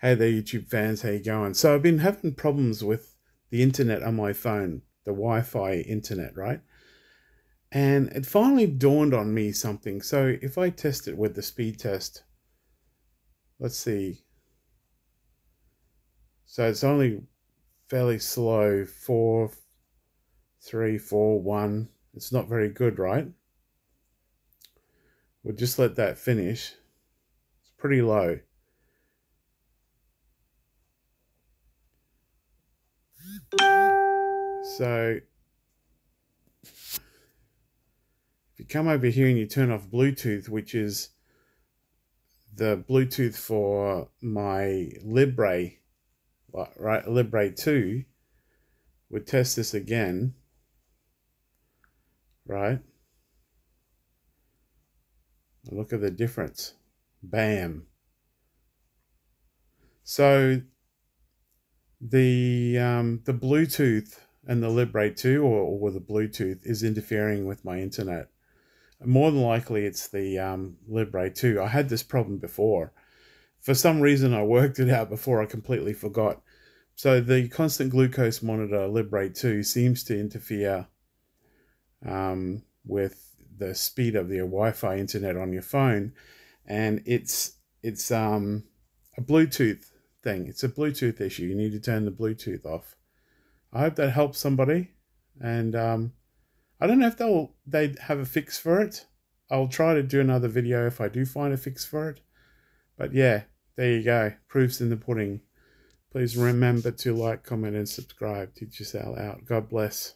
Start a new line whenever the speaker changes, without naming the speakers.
Hey there, YouTube fans. How you going? So I've been having problems with the internet on my phone, the Wi-Fi internet, right? And it finally dawned on me something. So if I test it with the speed test, let's see. So it's only fairly slow. Four, three, four, one. It's not very good, right? We'll just let that finish. It's pretty low. So if you come over here and you turn off Bluetooth, which is the Bluetooth for my Libre, right, Libre 2, we test this again, right? Look at the difference. Bam. So the um, the Bluetooth and the Libre 2 or, or the Bluetooth is interfering with my internet. More than likely, it's the um, Libre 2. I had this problem before. For some reason, I worked it out before I completely forgot. So the constant glucose monitor Libre 2 seems to interfere um, with the speed of your Wi-Fi internet on your phone, and it's it's um, a Bluetooth thing. It's a Bluetooth issue. You need to turn the Bluetooth off. I hope that helps somebody. And um, I don't know if they'll they have a fix for it. I'll try to do another video if I do find a fix for it. But yeah, there you go. Proofs in the pudding. Please remember to like, comment, and subscribe. Teacher Sal out. God bless.